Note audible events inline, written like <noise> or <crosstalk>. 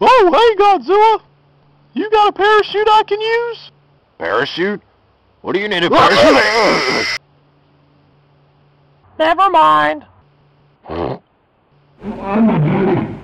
Oh, hey, Godzilla! You got a parachute I can use? Parachute? What do you need a parachute? <laughs> Never mind. <laughs> I'm a